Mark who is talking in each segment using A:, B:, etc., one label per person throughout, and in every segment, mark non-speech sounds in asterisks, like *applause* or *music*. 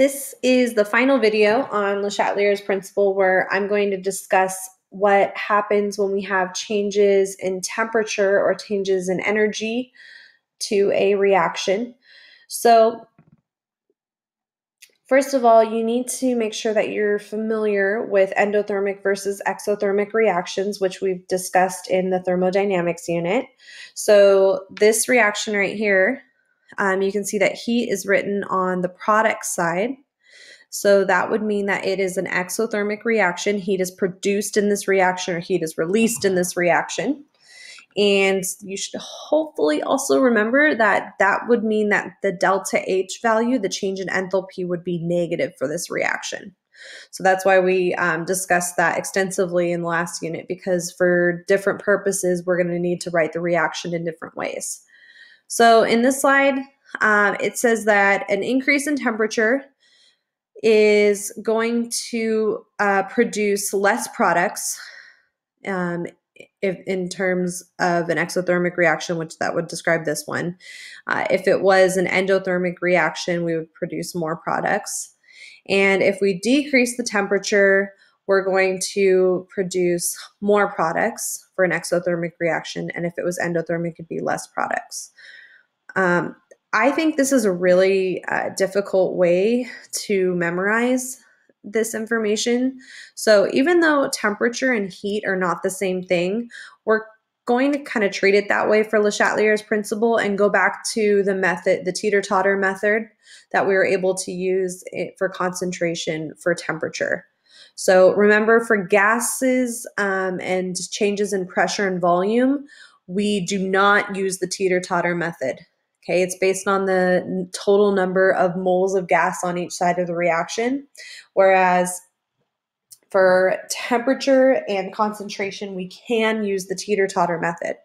A: This is the final video on Le Chatelier's principle where I'm going to discuss what happens when we have changes in temperature or changes in energy to a reaction. So First of all, you need to make sure that you're familiar with endothermic versus exothermic reactions, which we've discussed in the thermodynamics unit. So, this reaction right here, um, you can see that heat is written on the product side. So, that would mean that it is an exothermic reaction. Heat is produced in this reaction, or heat is released in this reaction. And you should hopefully also remember that that would mean that the delta H value, the change in enthalpy, would be negative for this reaction. So that's why we um, discussed that extensively in the last unit because for different purposes, we're going to need to write the reaction in different ways. So in this slide, um, it says that an increase in temperature is going to uh, produce less products um, if in terms of an exothermic reaction, which that would describe this one. Uh, if it was an endothermic reaction, we would produce more products. And if we decrease the temperature, we're going to produce more products for an exothermic reaction. And if it was endothermic, it'd be less products. Um, I think this is a really uh, difficult way to memorize this information. So even though temperature and heat are not the same thing, we're going to kind of treat it that way for Le Chatelier's principle and go back to the method, the teeter-totter method that we were able to use for concentration for temperature. So remember for gases um, and changes in pressure and volume, we do not use the teeter-totter method. Okay, it's based on the total number of moles of gas on each side of the reaction. Whereas for temperature and concentration, we can use the teeter totter method.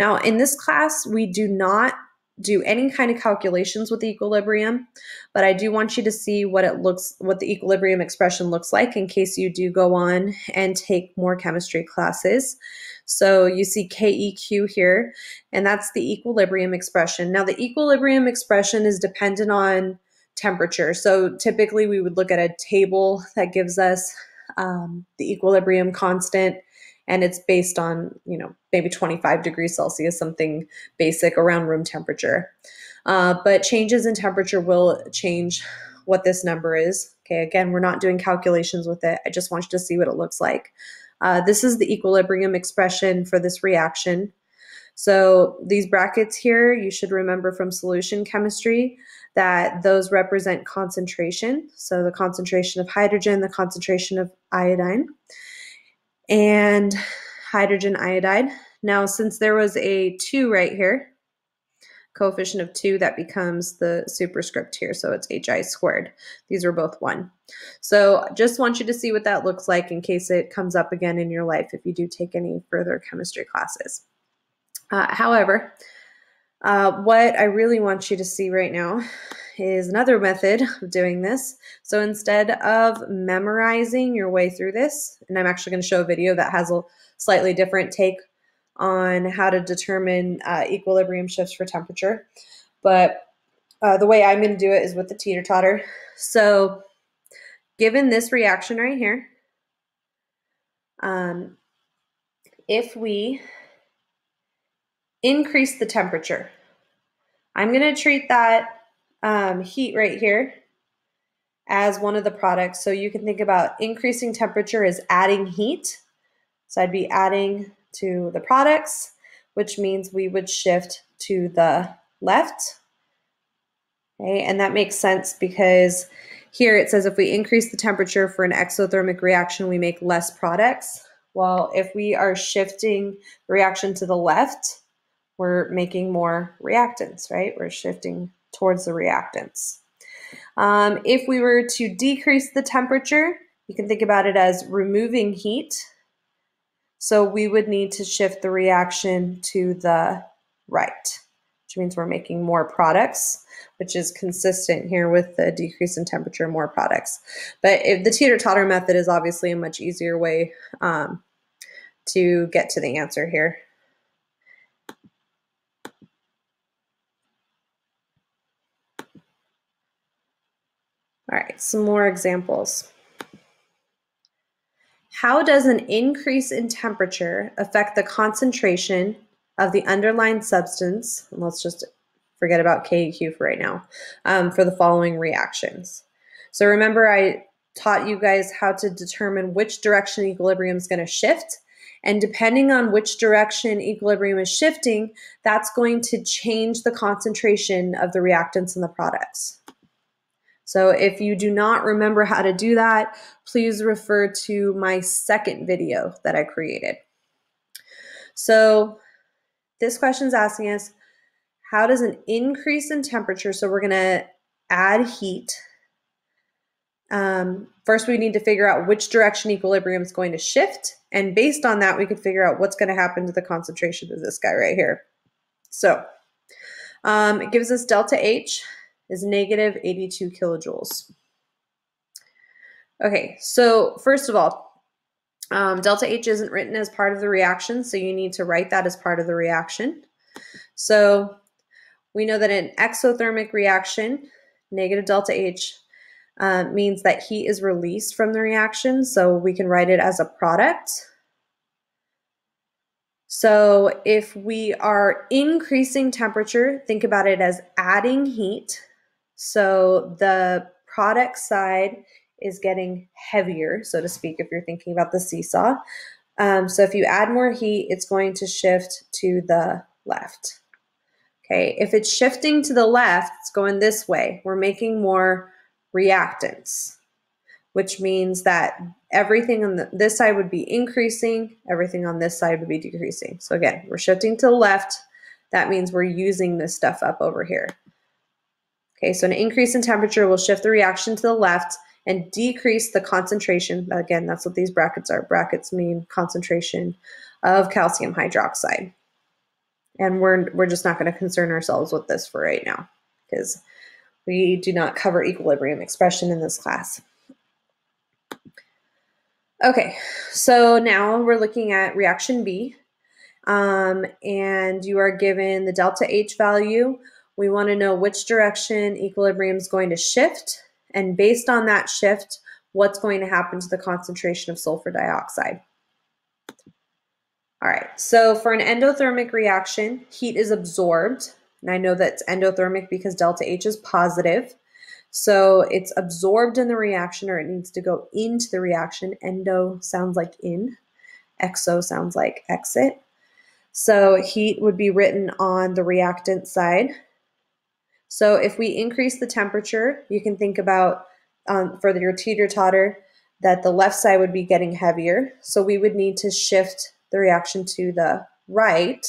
A: Now, in this class, we do not do any kind of calculations with the equilibrium, but I do want you to see what it looks, what the equilibrium expression looks like in case you do go on and take more chemistry classes. So you see KEQ here, and that's the equilibrium expression. Now the equilibrium expression is dependent on temperature. So typically we would look at a table that gives us um, the equilibrium constant and it's based on, you know, maybe 25 degrees Celsius, something basic around room temperature. Uh, but changes in temperature will change what this number is. Okay, again, we're not doing calculations with it. I just want you to see what it looks like. Uh, this is the equilibrium expression for this reaction. So these brackets here, you should remember from solution chemistry that those represent concentration. So the concentration of hydrogen, the concentration of iodine, and hydrogen iodide. Now, since there was a 2 right here, coefficient of 2, that becomes the superscript here, so it's HI squared. These are both 1. So just want you to see what that looks like in case it comes up again in your life if you do take any further chemistry classes. Uh, however, uh, what I really want you to see right now is another method of doing this. So instead of memorizing your way through this, and I'm actually going to show a video that has a slightly different take on how to determine uh, equilibrium shifts for temperature. But uh, the way I'm going to do it is with the teeter totter. So, given this reaction right here, um, if we increase the temperature, I'm going to treat that um, heat right here as one of the products. So you can think about increasing temperature as adding heat. So I'd be adding to the products, which means we would shift to the left. Okay, and that makes sense because here it says if we increase the temperature for an exothermic reaction, we make less products. Well, if we are shifting the reaction to the left, we're making more reactants, right? We're shifting towards the reactants. Um, if we were to decrease the temperature, you can think about it as removing heat so we would need to shift the reaction to the right, which means we're making more products, which is consistent here with the decrease in temperature, more products. But if the teeter-totter method is obviously a much easier way um, to get to the answer here. All right, some more examples. How does an increase in temperature affect the concentration of the underlying substance? And let's just forget about K and Q for right now, um, for the following reactions. So remember I taught you guys how to determine which direction equilibrium is going to shift. And depending on which direction equilibrium is shifting, that's going to change the concentration of the reactants in the products. So if you do not remember how to do that, please refer to my second video that I created. So this question is asking us, how does an increase in temperature, so we're gonna add heat. Um, first, we need to figure out which direction equilibrium is going to shift. And based on that, we could figure out what's gonna happen to the concentration of this guy right here. So um, it gives us delta H is negative 82 kilojoules. Okay, so first of all, um, delta H isn't written as part of the reaction, so you need to write that as part of the reaction. So we know that an exothermic reaction, negative delta H, uh, means that heat is released from the reaction, so we can write it as a product. So if we are increasing temperature, think about it as adding heat. So the product side is getting heavier, so to speak, if you're thinking about the seesaw. Um, so if you add more heat, it's going to shift to the left. Okay, if it's shifting to the left, it's going this way. We're making more reactants, which means that everything on the, this side would be increasing, everything on this side would be decreasing. So again, we're shifting to the left. That means we're using this stuff up over here. Okay, so an increase in temperature will shift the reaction to the left and decrease the concentration. Again, that's what these brackets are. Brackets mean concentration of calcium hydroxide. And we're, we're just not going to concern ourselves with this for right now because we do not cover equilibrium expression in this class. Okay, so now we're looking at reaction B. Um, and you are given the delta H value. We want to know which direction equilibrium is going to shift and based on that shift, what's going to happen to the concentration of sulfur dioxide. All right, so for an endothermic reaction, heat is absorbed. And I know that's endothermic because delta H is positive. So it's absorbed in the reaction or it needs to go into the reaction. Endo sounds like in, exo sounds like exit. So heat would be written on the reactant side. So if we increase the temperature, you can think about um, for your teeter-totter that the left side would be getting heavier. So we would need to shift the reaction to the right.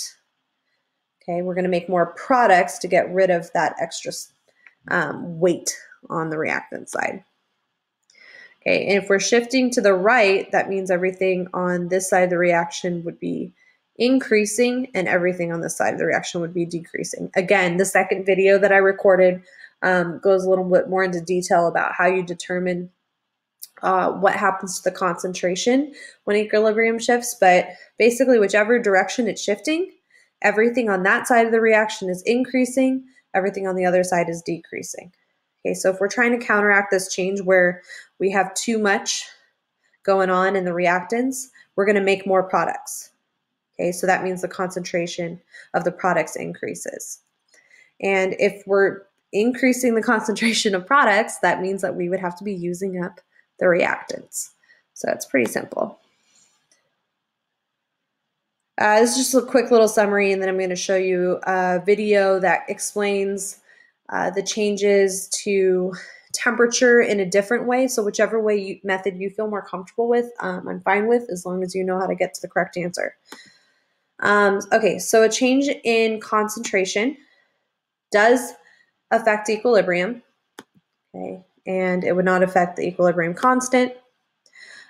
A: Okay, we're going to make more products to get rid of that extra um, weight on the reactant side. Okay, and if we're shifting to the right, that means everything on this side of the reaction would be increasing and everything on the side of the reaction would be decreasing. Again, the second video that I recorded um, goes a little bit more into detail about how you determine uh, what happens to the concentration when equilibrium shifts, but basically whichever direction it's shifting, everything on that side of the reaction is increasing, everything on the other side is decreasing. Okay, so if we're trying to counteract this change where we have too much going on in the reactants, we're going to make more products. Okay, so that means the concentration of the products increases. And if we're increasing the *laughs* concentration of products, that means that we would have to be using up the reactants. So it's pretty simple. Uh, this is just a quick little summary, and then I'm going to show you a video that explains uh, the changes to temperature in a different way. So whichever way you, method you feel more comfortable with, um, I'm fine with, as long as you know how to get to the correct answer. Um, okay, so a change in concentration does affect equilibrium, okay, and it would not affect the equilibrium constant.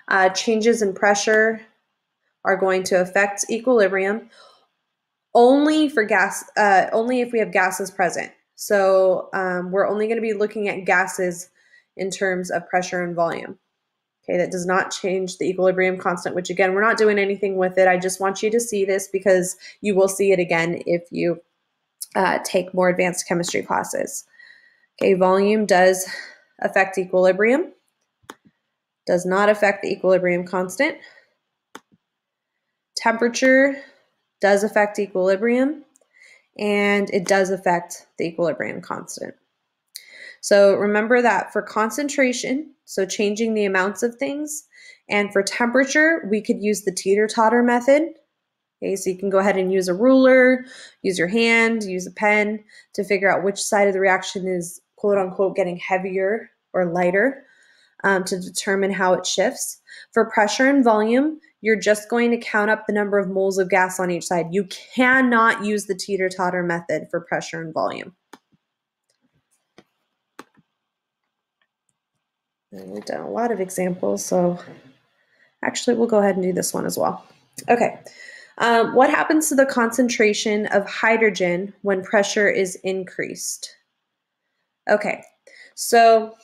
A: Uh, changes in pressure are going to affect equilibrium only for gas, uh, only if we have gases present. So um, we're only going to be looking at gases in terms of pressure and volume. Okay, that does not change the equilibrium constant, which again, we're not doing anything with it. I just want you to see this because you will see it again if you uh, take more advanced chemistry classes. Okay, volume does affect equilibrium, does not affect the equilibrium constant. Temperature does affect equilibrium, and it does affect the equilibrium constant. So remember that for concentration, so changing the amounts of things, and for temperature, we could use the teeter-totter method. Okay, so you can go ahead and use a ruler, use your hand, use a pen to figure out which side of the reaction is quote unquote getting heavier or lighter um, to determine how it shifts. For pressure and volume, you're just going to count up the number of moles of gas on each side. You cannot use the teeter-totter method for pressure and volume. And we've done a lot of examples, so actually we'll go ahead and do this one as well. Okay, um, what happens to the concentration of hydrogen when pressure is increased? Okay, so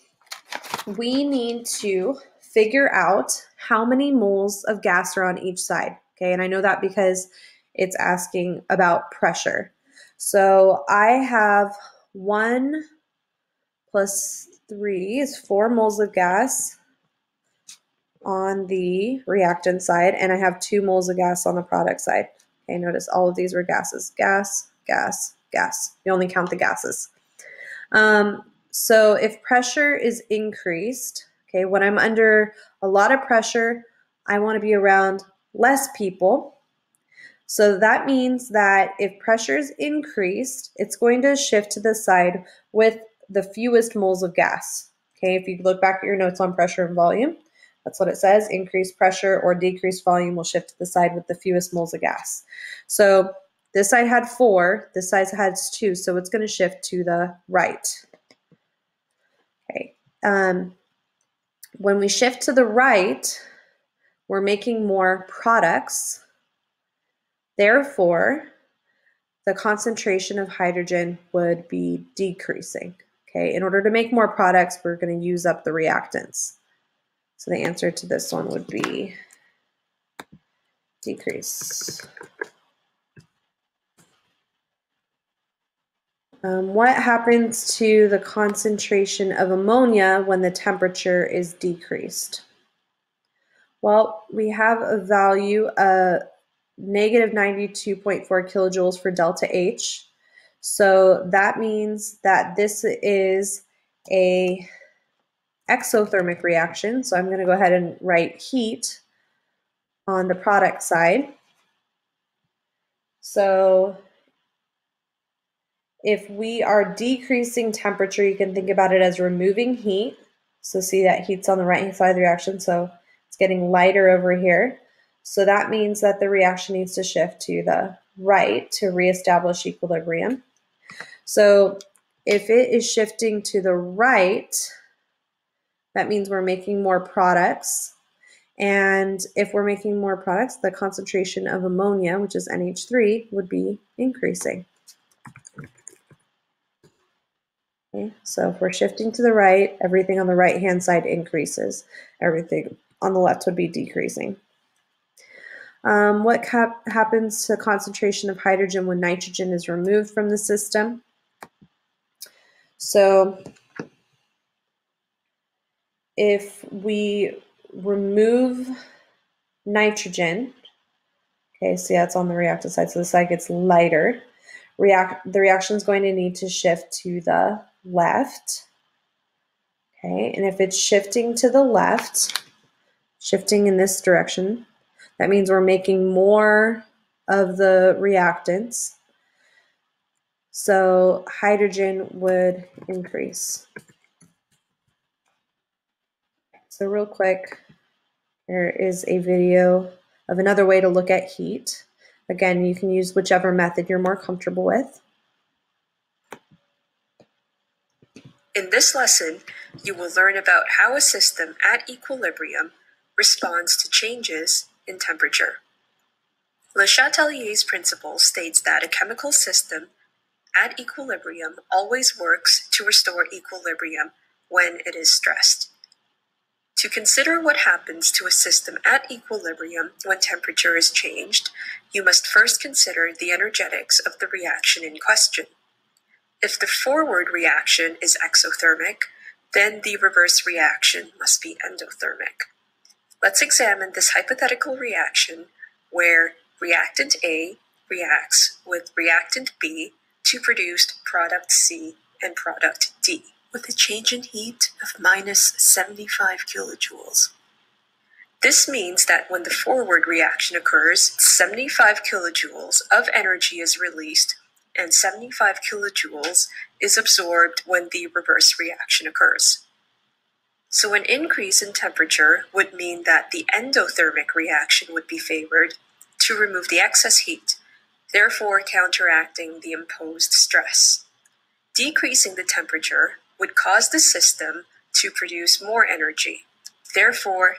A: we need to figure out how many moles of gas are on each side. Okay, and I know that because it's asking about pressure. So I have one plus three is four moles of gas on the reactant side, and I have two moles of gas on the product side. Okay, notice all of these were gases. Gas, gas, gas. You only count the gases. Um, so if pressure is increased, okay, when I'm under a lot of pressure, I want to be around less people. So that means that if pressure is increased, it's going to shift to the side with the fewest moles of gas. Okay, if you look back at your notes on pressure and volume, that's what it says. Increased pressure or decreased volume will shift to the side with the fewest moles of gas. So this side had four, this side has two, so it's going to shift to the right. Okay. Um, when we shift to the right, we're making more products. Therefore, the concentration of hydrogen would be decreasing. Okay, in order to make more products, we're going to use up the reactants. So the answer to this one would be decrease. Um, what happens to the concentration of ammonia when the temperature is decreased? Well, we have a value of negative 92.4 kilojoules for delta H. So that means that this is a exothermic reaction. So I'm going to go ahead and write heat on the product side. So if we are decreasing temperature, you can think about it as removing heat. So see that heat's on the right hand side of the reaction, so it's getting lighter over here. So that means that the reaction needs to shift to the right to reestablish equilibrium. So if it is shifting to the right, that means we're making more products. And if we're making more products, the concentration of ammonia, which is NH3, would be increasing. Okay, so if we're shifting to the right, everything on the right hand side increases. Everything on the left would be decreasing. Um, what happens to concentration of hydrogen when nitrogen is removed from the system? So if we remove nitrogen, okay, see that's on the reactant side, so the side gets lighter. React, the reaction is going to need to shift to the left. Okay, and if it's shifting to the left, shifting in this direction, that means we're making more of the reactants. So hydrogen would increase. So real quick, there is a video of another way to look at heat. Again, you can use whichever method you're more comfortable with.
B: In this lesson, you will learn about how a system at equilibrium responds to changes in temperature. Le Chatelier's principle states that a chemical system at equilibrium always works to restore equilibrium when it is stressed. To consider what happens to a system at equilibrium when temperature is changed, you must first consider the energetics of the reaction in question. If the forward reaction is exothermic, then the reverse reaction must be endothermic. Let's examine this hypothetical reaction where reactant A reacts with reactant B to produce product C and product D with a change in heat of minus 75 kilojoules. This means that when the forward reaction occurs, 75 kilojoules of energy is released and 75 kilojoules is absorbed when the reverse reaction occurs. So an increase in temperature would mean that the endothermic reaction would be favored to remove the excess heat, therefore counteracting the imposed stress. Decreasing the temperature would cause the system to produce more energy, therefore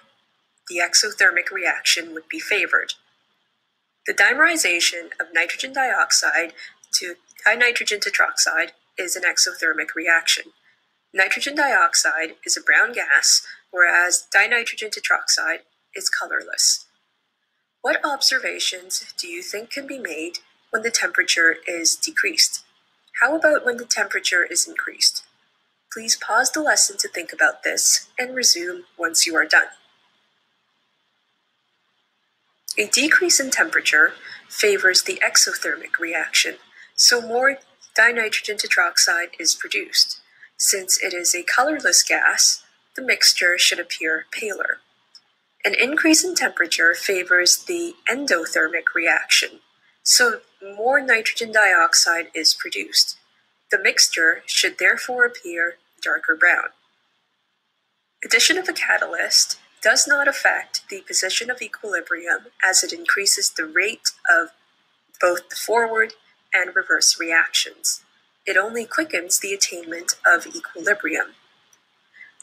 B: the exothermic reaction would be favored. The dimerization of nitrogen dioxide to dinitrogen tetroxide is an exothermic reaction. Nitrogen dioxide is a brown gas, whereas dinitrogen tetroxide is colorless. What observations do you think can be made when the temperature is decreased? How about when the temperature is increased? Please pause the lesson to think about this and resume once you are done. A decrease in temperature favors the exothermic reaction, so more dinitrogen tetroxide is produced. Since it is a colorless gas, the mixture should appear paler. An increase in temperature favors the endothermic reaction, so more nitrogen dioxide is produced. The mixture should therefore appear darker brown. Addition of a catalyst does not affect the position of equilibrium as it increases the rate of both the forward and reverse reactions it only quickens the attainment of equilibrium.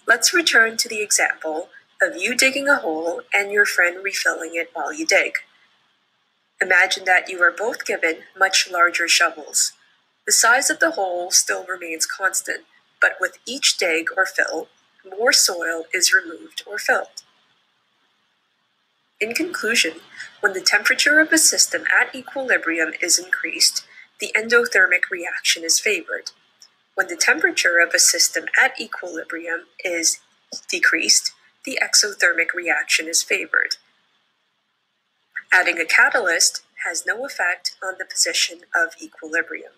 B: Let's return to the example of you digging a hole and your friend refilling it while you dig. Imagine that you are both given much larger shovels. The size of the hole still remains constant, but with each dig or fill, more soil is removed or filled. In conclusion, when the temperature of a system at equilibrium is increased, the endothermic reaction is favored. When the temperature of a system at equilibrium is decreased, the exothermic reaction is favored. Adding a catalyst has no effect on the position of equilibrium.